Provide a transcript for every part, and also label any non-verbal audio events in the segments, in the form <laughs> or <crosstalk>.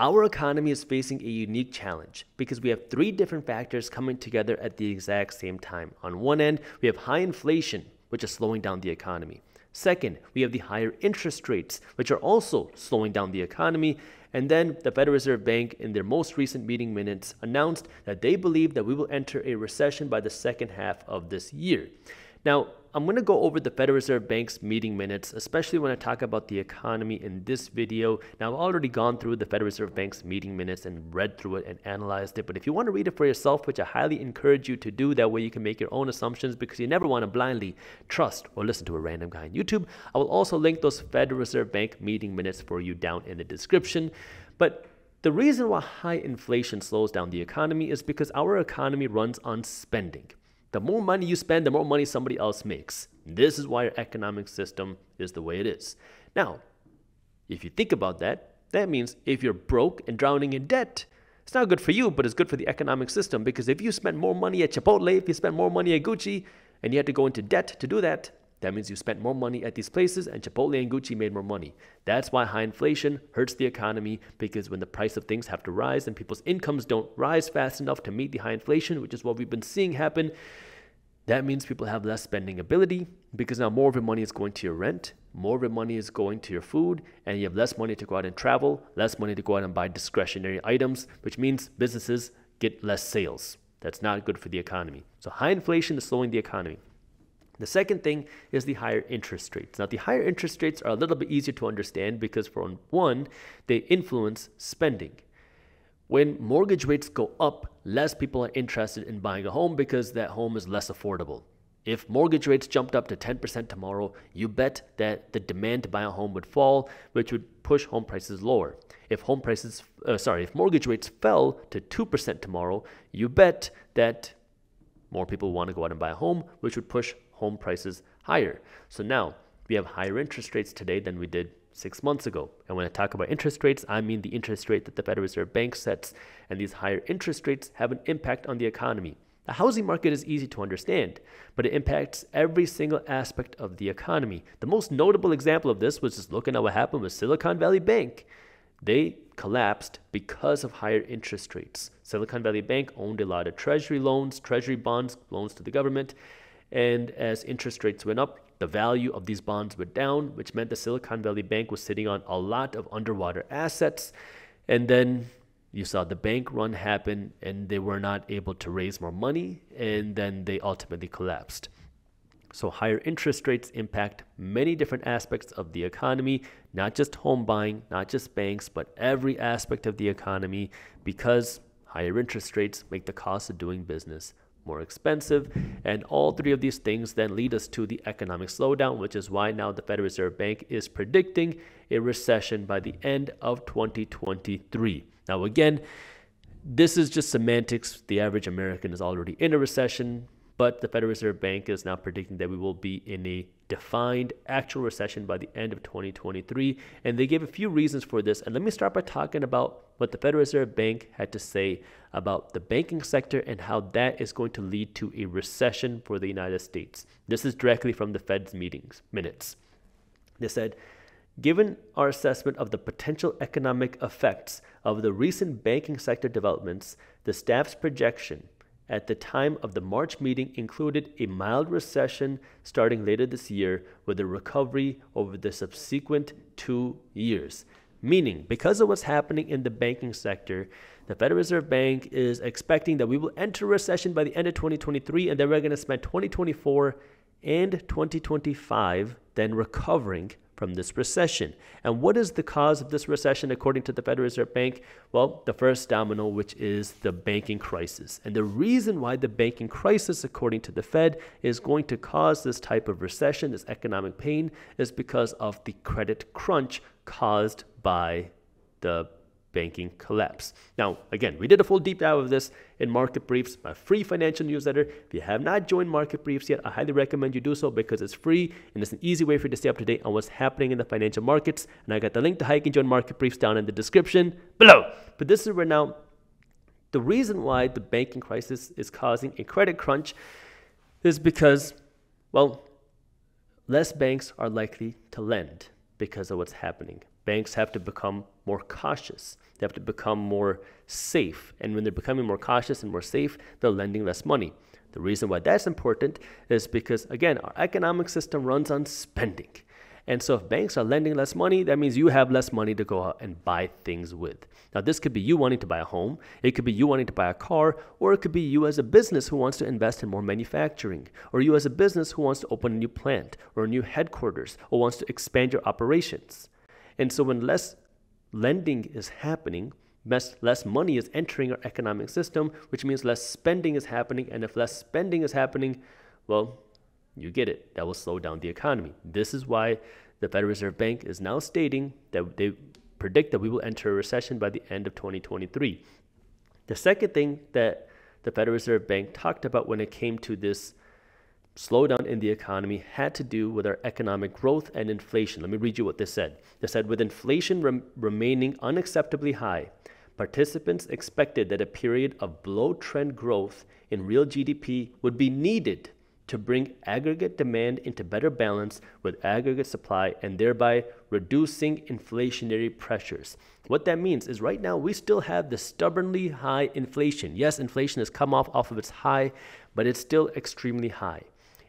Our economy is facing a unique challenge because we have three different factors coming together at the exact same time. On one end, we have high inflation, which is slowing down the economy. Second, we have the higher interest rates, which are also slowing down the economy. And then the Federal Reserve Bank, in their most recent meeting minutes, announced that they believe that we will enter a recession by the second half of this year. Now, I'm going to go over the Federal Reserve Bank's meeting minutes, especially when I talk about the economy in this video. Now, I've already gone through the Federal Reserve Bank's meeting minutes and read through it and analyzed it. But if you want to read it for yourself, which I highly encourage you to do, that way you can make your own assumptions because you never want to blindly trust or listen to a random guy on YouTube. I will also link those Federal Reserve Bank meeting minutes for you down in the description. But the reason why high inflation slows down the economy is because our economy runs on spending. The more money you spend, the more money somebody else makes. This is why your economic system is the way it is. Now, if you think about that, that means if you're broke and drowning in debt, it's not good for you, but it's good for the economic system because if you spend more money at Chipotle, if you spend more money at Gucci, and you had to go into debt to do that, that means you spent more money at these places and Chipotle and Gucci made more money. That's why high inflation hurts the economy because when the price of things have to rise and people's incomes don't rise fast enough to meet the high inflation, which is what we've been seeing happen, that means people have less spending ability because now more of your money is going to your rent, more of your money is going to your food, and you have less money to go out and travel, less money to go out and buy discretionary items, which means businesses get less sales. That's not good for the economy. So high inflation is slowing the economy. The second thing is the higher interest rates. Now, the higher interest rates are a little bit easier to understand because, for one, they influence spending. When mortgage rates go up, less people are interested in buying a home because that home is less affordable. If mortgage rates jumped up to 10% tomorrow, you bet that the demand to buy a home would fall, which would push home prices lower. If home prices, uh, sorry, if mortgage rates fell to 2% tomorrow, you bet that more people want to go out and buy a home, which would push home prices higher. So now we have higher interest rates today than we did six months ago. And when I talk about interest rates, I mean the interest rate that the Federal Reserve Bank sets. And these higher interest rates have an impact on the economy. The housing market is easy to understand, but it impacts every single aspect of the economy. The most notable example of this was just looking at what happened with Silicon Valley Bank. They collapsed because of higher interest rates. Silicon Valley Bank owned a lot of treasury loans, treasury bonds, loans to the government, and as interest rates went up, the value of these bonds went down, which meant the Silicon Valley Bank was sitting on a lot of underwater assets. And then you saw the bank run happen, and they were not able to raise more money, and then they ultimately collapsed. So, higher interest rates impact many different aspects of the economy, not just home buying, not just banks, but every aspect of the economy because higher interest rates make the cost of doing business more expensive. And all three of these things then lead us to the economic slowdown, which is why now the Federal Reserve Bank is predicting a recession by the end of 2023. Now, again, this is just semantics. The average American is already in a recession, but the Federal Reserve Bank is now predicting that we will be in a defined actual recession by the end of 2023. And they gave a few reasons for this. And let me start by talking about what the Federal Reserve Bank had to say about the banking sector and how that is going to lead to a recession for the United States. This is directly from the Fed's meetings minutes. They said, Given our assessment of the potential economic effects of the recent banking sector developments, the staff's projection at the time of the March meeting included a mild recession starting later this year with a recovery over the subsequent two years. Meaning, because of what's happening in the banking sector, the Federal Reserve Bank is expecting that we will enter recession by the end of 2023 and then we're going to spend 2024 and 2025 then recovering from this recession. And what is the cause of this recession according to the Federal Reserve Bank? Well, the first domino, which is the banking crisis. And the reason why the banking crisis, according to the Fed, is going to cause this type of recession, this economic pain, is because of the credit crunch caused by the banking collapse. Now, again, we did a full deep dive of this in Market Briefs, my free financial newsletter. If you have not joined Market Briefs yet, I highly recommend you do so because it's free and it's an easy way for you to stay up to date on what's happening in the financial markets. And I got the link to how you can join Market Briefs down in the description below. But this is where now the reason why the banking crisis is causing a credit crunch is because, well, less banks are likely to lend because of what's happening. Banks have to become more cautious. They have to become more safe. And when they're becoming more cautious and more safe, they're lending less money. The reason why that's important is because, again, our economic system runs on spending. And so if banks are lending less money, that means you have less money to go out and buy things with. Now, this could be you wanting to buy a home, it could be you wanting to buy a car, or it could be you as a business who wants to invest in more manufacturing, or you as a business who wants to open a new plant or a new headquarters or wants to expand your operations. And so when less lending is happening, less, less money is entering our economic system, which means less spending is happening. And if less spending is happening, well, you get it. That will slow down the economy. This is why the Federal Reserve Bank is now stating that they predict that we will enter a recession by the end of 2023. The second thing that the Federal Reserve Bank talked about when it came to this slowdown in the economy had to do with our economic growth and inflation. Let me read you what they said. They said, with inflation rem- remaining unacceptably high, participants expected that a period of below trend growth in real GDP would be needed to bring aggregate demand into better balance with aggregate supply and thereby reducing inflationary pressures. What that means is right now we still have the stubbornly high inflation. Yes, inflation has come off off of its high, but it's still extremely high.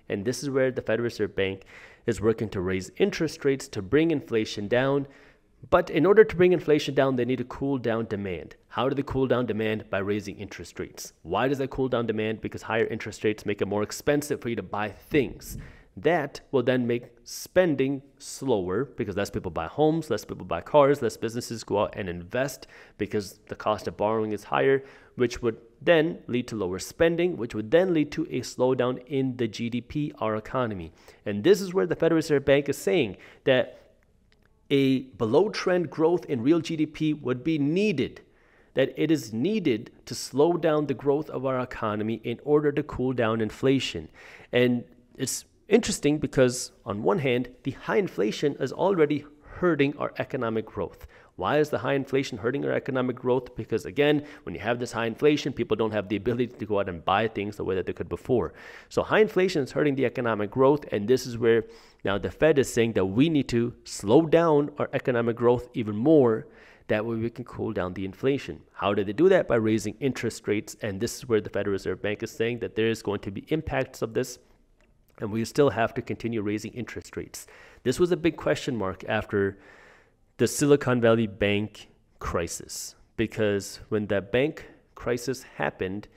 And this is where the Federal Reserve Bank is working to raise interest rates to bring inflation down but in order to bring inflation down, they need to cool down demand. How do they cool down demand? By raising interest rates. Why does that cool down demand? Because higher interest rates make it more expensive for you to buy things. That will then make spending slower because less people buy homes, less people buy cars, less businesses go out and invest because the cost of borrowing is higher, which would then lead to lower spending, which would then lead to a slowdown in the GDP, our economy. And this is where the Federal Reserve Bank is saying that a below trend growth in real GDP would be needed, that it is needed to slow down the growth of our economy in order to cool down inflation. And it's interesting because, on one hand, the high inflation is already hurting our economic growth. Why is the high inflation hurting our economic growth? Because again, when you have this high inflation, people don't have the ability to go out and buy things the way that they could before. So high inflation is hurting the economic growth, and this is where now the Fed is saying that we need to slow down our economic growth even more. That way we can cool down the inflation. How do they do that? By raising interest rates. And this is where the Federal Reserve Bank is saying that there is going to be impacts of this and we still have to continue raising interest rates. This was a big question mark after the Silicon Valley Bank crisis because when that bank crisis happened,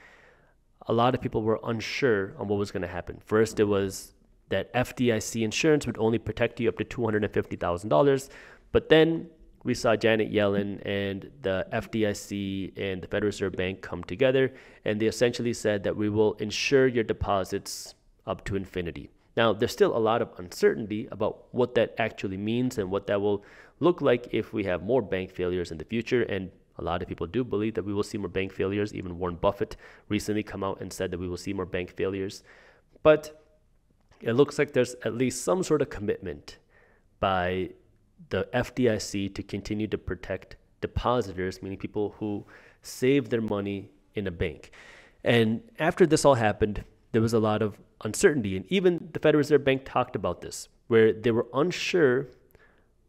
a lot of people were unsure on what was going to happen. First, it was that FDIC insurance would only protect you up to $250,000, but then we saw Janet Yellen and the FDIC and the Federal Reserve Bank come together, and they essentially said that we will insure your deposits up to infinity. Now, there's still a lot of uncertainty about what that actually means and what that will look like if we have more bank failures in the future. And a lot of people do believe that we will see more bank failures. Even Warren Buffett recently come out and said that we will see more bank failures. But it looks like there's at least some sort of commitment by the FDIC to continue to protect depositors, meaning people who save their money in a bank. And after this all happened, there was a lot of uncertainty. And even the Federal Reserve Bank talked about this, where they were unsure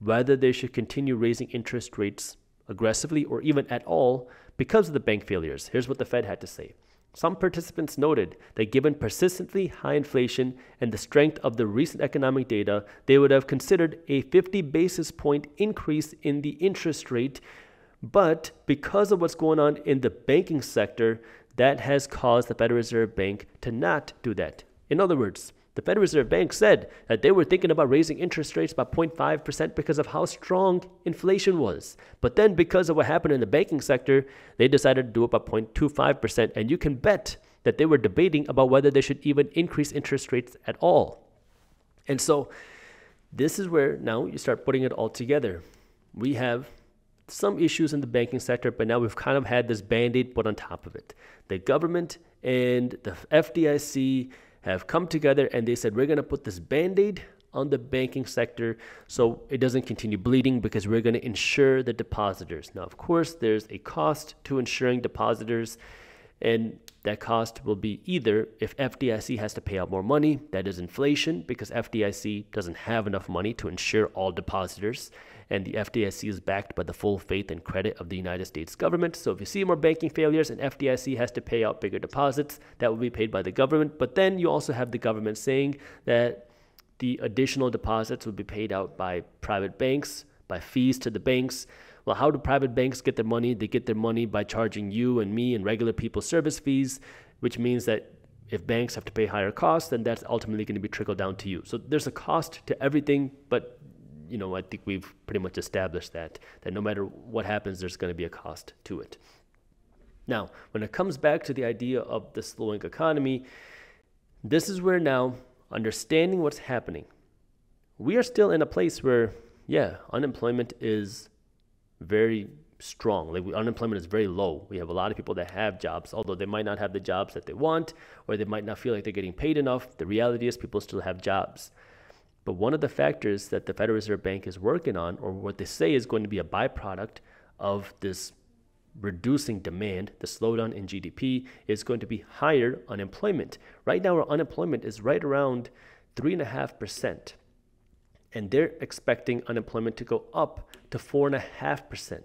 whether they should continue raising interest rates aggressively or even at all because of the bank failures. Here's what the Fed had to say. Some participants noted that given persistently high inflation and the strength of the recent economic data, they would have considered a 50 basis point increase in the interest rate. But because of what's going on in the banking sector, that has caused the Federal Reserve Bank to not do that. In other words, the Federal Reserve Bank said that they were thinking about raising interest rates by 0.5% because of how strong inflation was. But then, because of what happened in the banking sector, they decided to do it by 0.25%. And you can bet that they were debating about whether they should even increase interest rates at all. And so, this is where now you start putting it all together. We have some issues in the banking sector, but now we've kind of had this band aid put on top of it. The government and the FDIC have come together and they said, we're going to put this band aid on the banking sector so it doesn't continue bleeding because we're going to insure the depositors. Now, of course, there's a cost to insuring depositors, and that cost will be either if FDIC has to pay out more money, that is inflation, because FDIC doesn't have enough money to insure all depositors. and the FDIC is backed by the full faith and credit of the United States government. So if you see more banking failures and FDIC has to pay out bigger deposits, that will be paid by the government. But then you also have the government saying that the additional deposits will be paid out by private banks, by fees to the banks. Well, how do private banks get their money? They get their money by charging you and me and regular people service fees, which means that if banks have to pay higher costs, then that's ultimately going to be trickled down to you. So there's a cost to everything, but you know, I think we've pretty much established that that no matter what happens, there's going to be a cost to it. Now, when it comes back to the idea of the slowing economy, this is where now understanding what's happening, we are still in a place where, yeah, unemployment is very strong. Like unemployment is very low. We have a lot of people that have jobs, although they might not have the jobs that they want, or they might not feel like they're getting paid enough. The reality is people still have jobs. But one of the factors that the Federal Reserve Bank is working on, or what they say is going to be a byproduct of this reducing demand, the slowdown in GDP, is going to be higher unemployment. Right now, our unemployment is right around 3.5%. And they're expecting unemployment to go up to 4.5%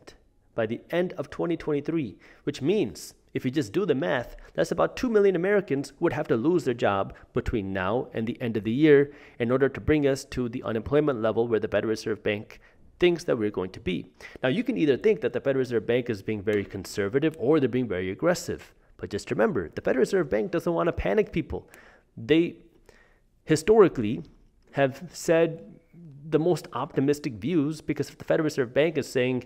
by the end of 2023, which means if you just do the math, that's about 2 million Americans would have to lose their job between now and the end of the year in order to bring us to the unemployment level where the Federal Reserve Bank thinks that we're going to be. Now, you can either think that the Federal Reserve Bank is being very conservative or they're being very aggressive. But just remember, the Federal Reserve Bank doesn't want to panic people. They historically have said the most optimistic views because if the Federal Reserve Bank is saying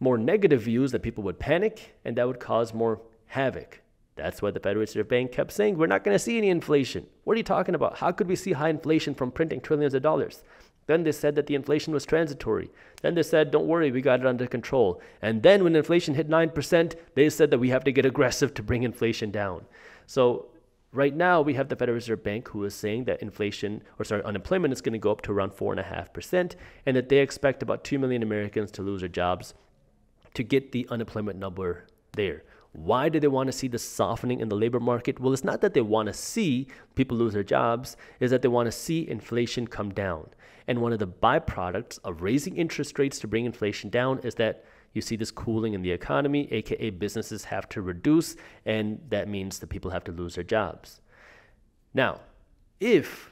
more negative views that people would panic and that would cause more havoc. That's why the Federal Reserve Bank kept saying, We're not going to see any inflation. What are you talking about? How could we see high inflation from printing trillions of dollars? Then they said that the inflation was transitory. Then they said, Don't worry, we got it under control. And then when inflation hit 9%, they said that we have to get aggressive to bring inflation down. So right now we have the Federal Reserve Bank who is saying that inflation, or sorry, unemployment is going to go up to around 4.5%, and that they expect about 2 million Americans to lose their jobs to get the unemployment number there. Why do they want to see the softening in the labor market? Well, it's not that they want to see people lose their jobs, is that they want to see inflation come down. And one of the byproducts of raising interest rates to bring inflation down is that you see this cooling in the economy, aka businesses have to reduce, and that means the people have to lose their jobs. Now, if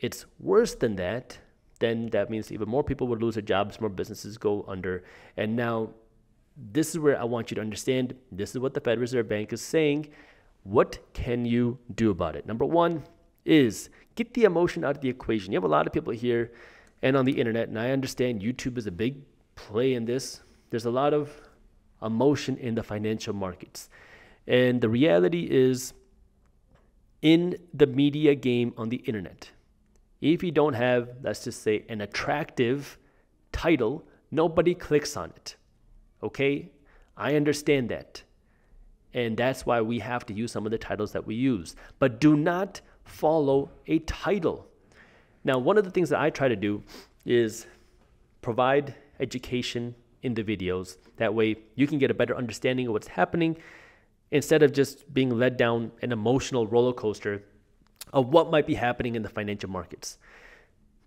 it's worse than that, then that means even more people would lose their jobs, more businesses go under. And now this is where I want you to understand this is what the Federal Reserve Bank is saying. What can you do about it? Number one is get the emotion out of the equation. You have a lot of people here and on the internet, and I understand YouTube is a big play in this. There's a lot of emotion in the financial markets. And the reality is, in the media game on the internet, if you don't have, let's just say, an attractive title, nobody clicks on it. Okay? I understand that. And that's why we have to use some of the titles that we use. But do not follow a title. Now, one of the things that I try to do is provide education in the videos. That way, you can get a better understanding of what's happening instead of just being led down an emotional roller coaster of what might be happening in the financial markets.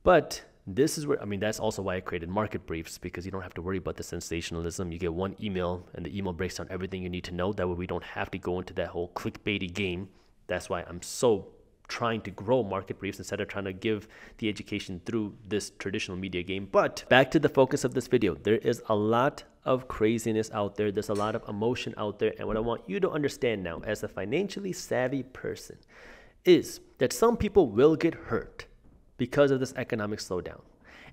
But this is where I mean that's also why I created market briefs because you don't have to worry about the sensationalism. You get one email and the email breaks down everything you need to know. That way we don't have to go into that whole clickbaity game. That's why I'm so trying to grow market briefs instead of trying to give the education through this traditional media game. But back to the focus of this video. There is a lot of craziness out there. There's a lot of emotion out there. And what I want you to understand now as a financially savvy person is that some people will get hurt because of this economic slowdown.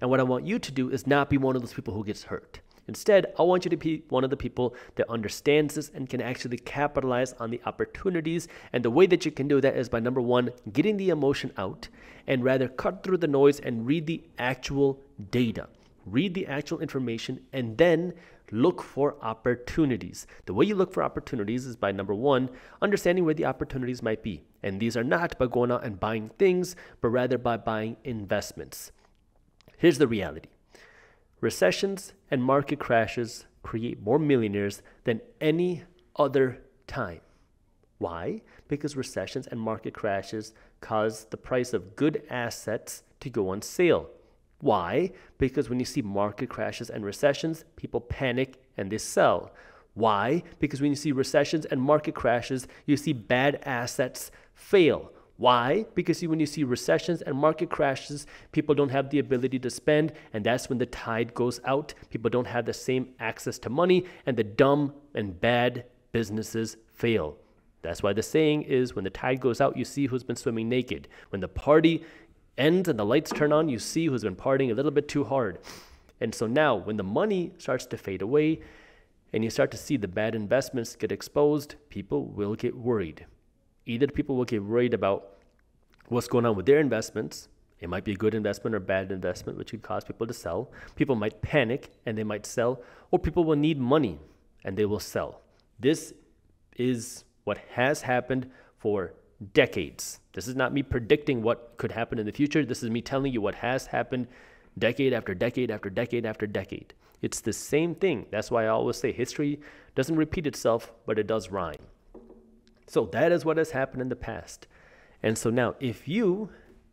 And what I want you to do is not be one of those people who gets hurt. Instead, I want you to be one of the people that understands this and can actually capitalize on the opportunities. And the way that you can do that is by number one, getting the emotion out and rather cut through the noise and read the actual data. Read the actual information and then look for opportunities. The way you look for opportunities is by number one, understanding where the opportunities might be. And these are not by going out and buying things, but rather by buying investments. Here's the reality recessions and market crashes create more millionaires than any other time. Why? Because recessions and market crashes cause the price of good assets to go on sale. Why? Because when you see market crashes and recessions, people panic and they sell. Why? Because when you see recessions and market crashes, you see bad assets fail. Why? Because when you see recessions and market crashes, people don't have the ability to spend, and that's when the tide goes out. People don't have the same access to money, and the dumb and bad businesses fail. That's why the saying is when the tide goes out, you see who's been swimming naked. When the party ends and the lights turn on, you see who's been partying a little bit too hard. And so now, when the money starts to fade away and you start to see the bad investments get exposed, people will get worried. Either people will get worried about what's going on with their investments. It might be a good investment or bad investment, which could cause people to sell. People might panic and they might sell, or people will need money and they will sell. This is what has happened for decades. This is not me predicting what could happen in the future. This is me telling you what has happened decade after decade after decade after decade. It's the same thing. That's why I always say history doesn't repeat itself, but it does rhyme. So that is what has happened in the past. And so now, if you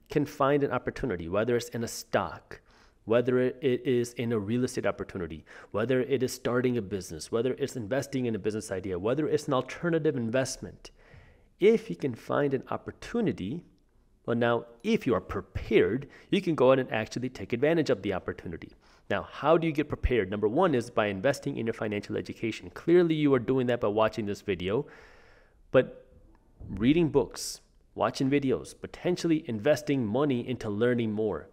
can find an opportunity, whether it's in a stock, whether it is in a real estate opportunity, whether it is starting a business, whether it's investing in a business idea, whether it's an alternative investment, if you can find an opportunity, well, now, if you are prepared, you can go out and actually take advantage of the opportunity. Now, how do you get prepared? Number one is by investing in your financial education. Clearly, you are doing that by watching this video, but reading books, watching videos, potentially investing money into learning more.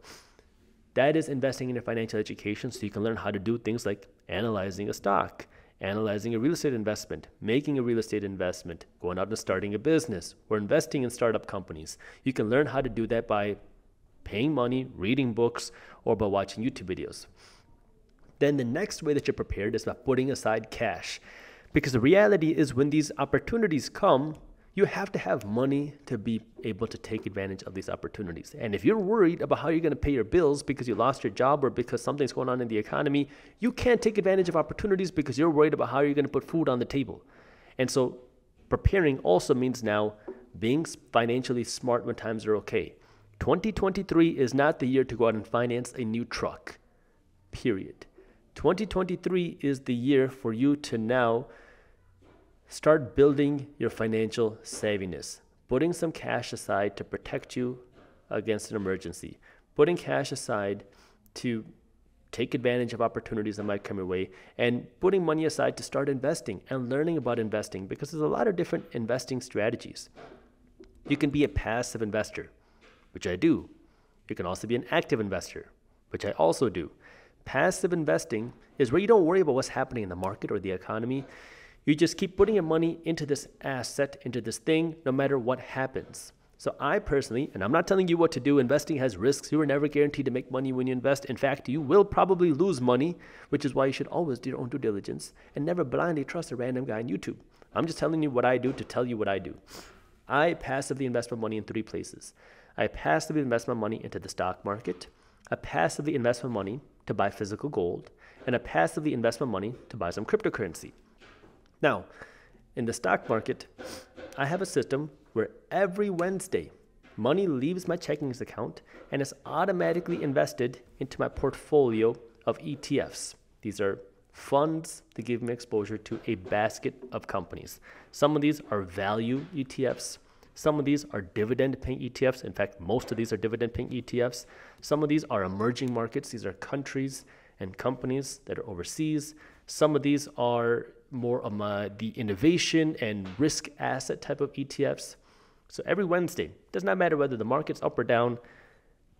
That is investing in your financial education so you can learn how to do things like analyzing a stock, analyzing a real estate investment, making a real estate investment, going out and starting a business, or investing in startup companies. You can learn how to do that by paying money, reading books, or by watching YouTube videos. Then the next way that you're prepared is by putting aside cash. Because the reality is when these opportunities come, you have to have money to be able to take advantage of these opportunities. And if you're worried about how you're going to pay your bills because you lost your job or because something's going on in the economy, you can't take advantage of opportunities because you're worried about how you're going to put food on the table. And so preparing also means now being financially smart when times are okay. 2023 is not the year to go out and finance a new truck. Period. 2023 is the year for you to now Start building your financial savviness, putting some cash aside to protect you against an emergency, putting cash aside to take advantage of opportunities that might come your way, and putting money aside to start investing and learning about investing because there's a lot of different investing strategies. You can be a passive investor, which I do. You can also be an active investor, which I also do. Passive investing is where you don't worry about what's happening in the market or the economy. You just keep putting your money into this asset, into this thing, no matter what happens. So I personally, and I'm not telling you what to do, investing has risks. You are never guaranteed to make money when you invest. In fact, you will probably lose money, which is why you should always do your own due diligence and never blindly trust a random guy on YouTube. I'm just telling you what I do to tell you what I do. I passively invest my money in three places. I passively invest my money into the stock market. I passively invest my money to buy physical gold. And I passively invest my money to buy some cryptocurrency. Now, in the stock market, I have a system where every Wednesday, money leaves my checking account and is automatically invested into my portfolio of ETFs. These are funds that give me exposure to a basket of companies. Some of these are value ETFs. Some of these are dividend paying ETFs. In fact, most of these are dividend paying ETFs. Some of these are emerging markets. These are countries and companies that are overseas. Some of these are more of the innovation and risk asset type of ETFs. So every Wednesday, does not matter whether the market's up or down,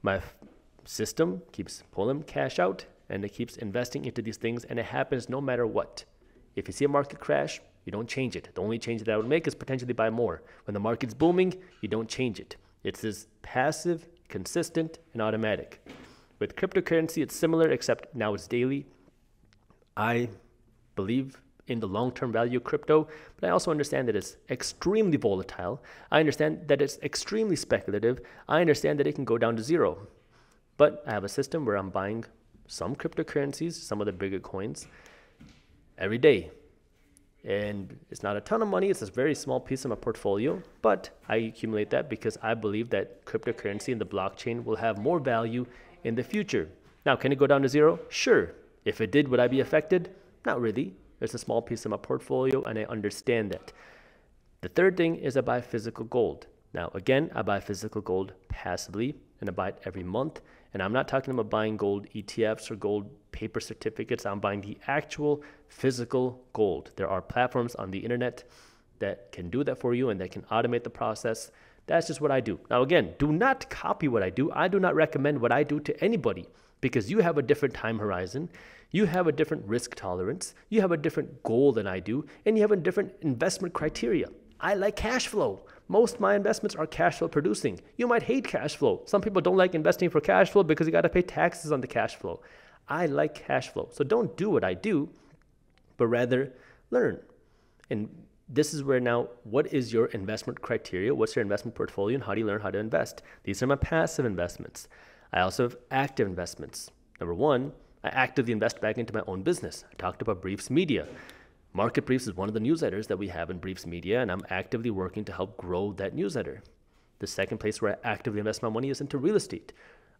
my system keeps pulling cash out and it keeps investing into these things, and it happens no matter what. If you see a market crash, you don't change it. The only change that I would make is potentially buy more. When the market's booming, you don't change it. It's this passive, consistent, and automatic. With cryptocurrency, it's similar, except now it's daily. I believe in the long term value of crypto, but I also understand that it's extremely volatile. I understand that it's extremely speculative. I understand that it can go down to zero. But I have a system where I'm buying some cryptocurrencies, some of the bigger coins, every day. And it's not a ton of money, it's a very small piece of my portfolio, but I accumulate that because I believe that cryptocurrency and the blockchain will have more value in the future. Now, can it go down to zero? Sure. If it did, would I be affected? Not really. There's a small piece of my portfolio, and I understand that. The third thing is I buy physical gold. Now, again, I buy physical gold passively, and I buy it every month. And I'm not talking about buying gold ETFs or gold paper certificates. I'm buying the actual physical gold. There are platforms on the internet that can do that for you and that can automate the process. That's just what I do. Now, again, do not copy what I do. I do not recommend what I do to anybody because you have a different time horizon. You have a different risk tolerance. You have a different goal than I do, and you have a different investment criteria. I like cash flow. Most of my investments are cash flow producing. You might hate cash flow. Some people don't like investing for cash flow because you got to pay taxes on the cash flow. I like cash flow. So don't do what I do, but rather learn. And this is where now, what is your investment criteria? What's your investment portfolio? And how do you learn how to invest? These are my passive investments. I also have active investments. Number one, I actively invest back into my own business. I talked about Briefs Media. Market Briefs is one of the newsletters that we have in Briefs Media, and I'm actively working to help grow that newsletter. The second place where I actively invest my money is into real estate.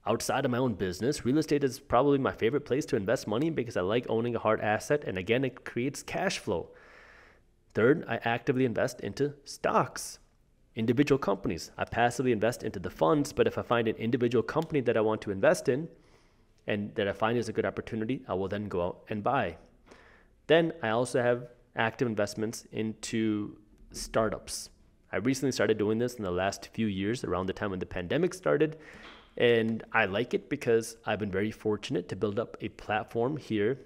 Outside of my own business, real estate is probably my favorite place to invest money because I like owning a hard asset, and again, it creates cash flow. Third, I actively invest into stocks, individual companies. I passively invest into the funds, but if I find an individual company that I want to invest in and that I find is a good opportunity, I will then go out and buy. Then I also have active investments into startups. I recently started doing this in the last few years around the time when the pandemic started. And I like it because I've been very fortunate to build up a platform here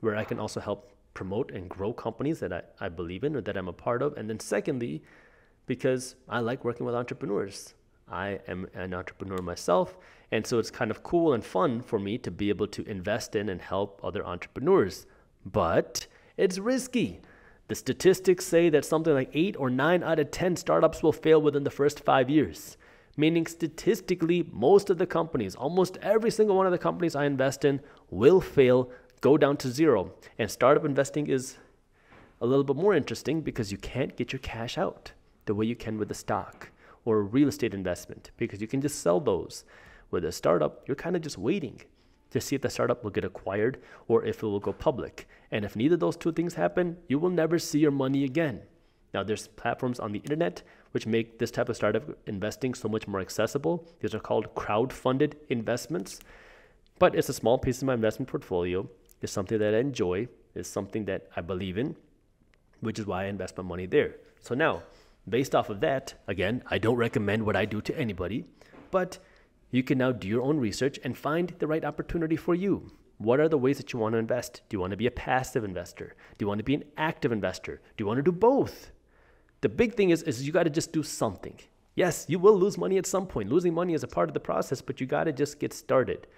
where I can also help promote and grow companies that I, I believe in or that I'm a part of. And then, secondly, because I like working with entrepreneurs. I am an entrepreneur myself. And so it's kind of cool and fun for me to be able to invest in and help other entrepreneurs. But it's risky. The statistics say that something like eight or nine out of 10 startups will fail within the first five years. Meaning, statistically, most of the companies, almost every single one of the companies I invest in, will fail go down to zero. And startup investing is a little bit more interesting because you can't get your cash out the way you can with a stock or a real estate investment because you can just sell those. With a startup, you're kind of just waiting to see if the startup will get acquired or if it will go public. And if neither of those two things happen, you will never see your money again. Now, there's platforms on the internet which make this type of startup investing so much more accessible. These are called crowd-funded investments, but it's a small piece of my investment portfolio It's something that I enjoy, It's something that I believe in, which is why I invest my money there. So now, based off of that, again, I don't recommend what I do to anybody, but you can now do your own research and find the right opportunity for you. What are the ways that you want to invest? Do you want to be a passive investor? Do you want to be an active investor? Do you want to do both? The big thing is, is you got to just do something. Yes, you will lose money at some point. Losing money is a part of the process, but you got to just get started.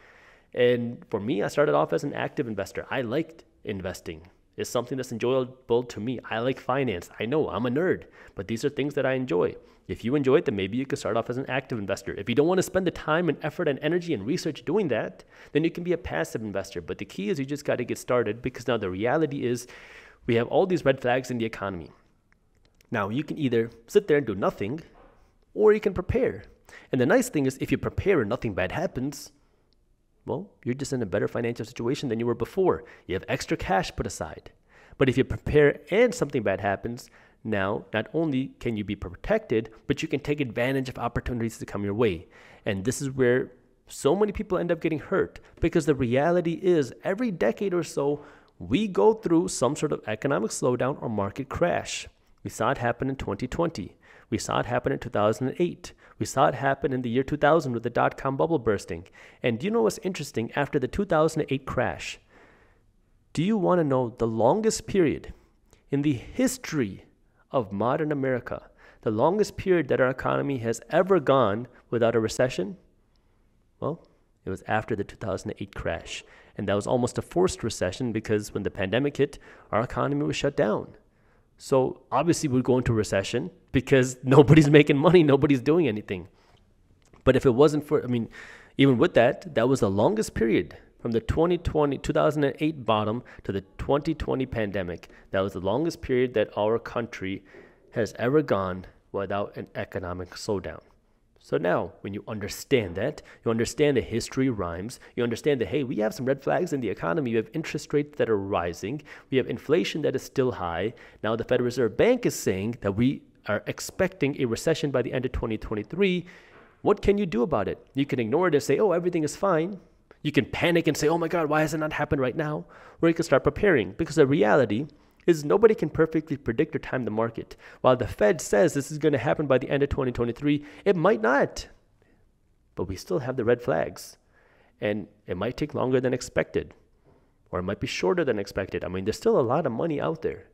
And for me, I started off as an active investor. I liked investing. It's something that's enjoyable to me. I like finance. I know I'm a nerd, but these are things that I enjoy. If you enjoy it, then maybe you could start off as an active investor. If you don't want to spend the time and effort and energy and research doing that, then you can be a passive investor. But the key is you just got to get started because now the reality is we have all these red flags in the economy. Now, you can either sit there and do nothing or you can prepare. And the nice thing is, if you prepare and nothing bad happens, well, you're just in a better financial situation than you were before. You have extra cash put aside. But if you prepare and something bad happens, now not only can you be protected, but you can take advantage of opportunities to come your way. And this is where so many people end up getting hurt because the reality is every decade or so, we go through some sort of economic slowdown or market crash. We saw it happen in 2020. We saw it happen in 2008. We saw it happen in the year 2000 with the dot com bubble bursting. And do you know what's interesting? After the 2008 crash, do you want to know the longest period in the history of modern America, the longest period that our economy has ever gone without a recession? Well, it was after the 2008 crash. And that was almost a forced recession because when the pandemic hit, our economy was shut down. So obviously, we're going to recession because <laughs> nobody's making money, nobody's doing anything. But if it wasn't for, I mean, even with that, that was the longest period from the 2020 2008 bottom to the 2020 pandemic. That was the longest period that our country has ever gone without an economic slowdown. So now, when you understand that, you understand the history rhymes, you understand that, hey, we have some red flags in the economy. We have interest rates that are rising, we have inflation that is still high. Now, the Federal Reserve Bank is saying that we are expecting a recession by the end of 2023. What can you do about it? You can ignore it and say, oh, everything is fine. You can panic and say, oh my God, why has it not happened right now? Or you can start preparing because the reality is nobody can perfectly predict or time the market. While the Fed says this is going to happen by the end of 2023, it might not. But we still have the red flags. And it might take longer than expected, or it might be shorter than expected. I mean, there's still a lot of money out there.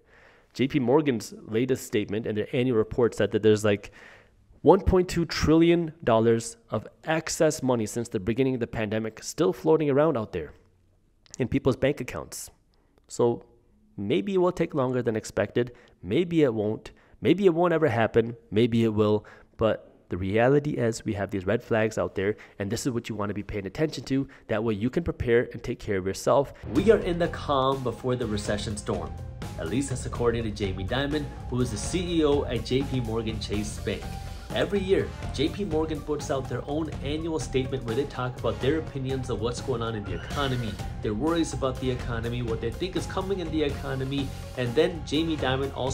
JP Morgan's latest statement and their annual report said that there's like $1.2 trillion of excess money since the beginning of the pandemic still floating around out there in people's bank accounts. So maybe it will take longer than expected. Maybe it won't. Maybe it won't ever happen. Maybe it will. But the reality is, we have these red flags out there, and this is what you want to be paying attention to. That way, you can prepare and take care of yourself. We are in the calm before the recession storm. At least that's according to Jamie Dimon, who is the CEO at JP Morgan Chase Bank. Every year, JP Morgan puts out their own annual statement where they talk about their opinions of what's going on in the economy, their worries about the economy, what they think is coming in the economy, and then Jamie Dimon also